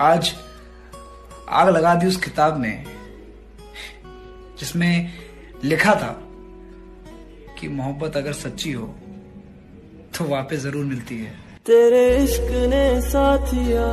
आज आग लगा दी उस किताब में जिसमें लिखा था कि मोहब्बत अगर सच्ची हो तो वापस ज़रूर मिलती है। तेरे इश्क ने साथिया